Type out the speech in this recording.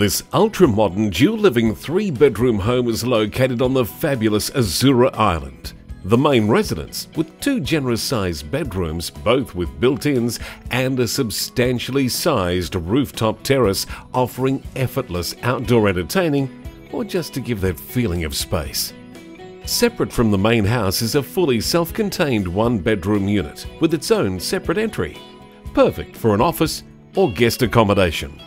This ultra-modern dual-living three-bedroom home is located on the fabulous Azzurra Island. The main residence, with two generous-sized bedrooms, both with built-ins, and a substantially sized rooftop terrace offering effortless outdoor entertaining, or just to give that feeling of space. Separate from the main house is a fully self-contained one-bedroom unit with its own separate entry, perfect for an office or guest accommodation.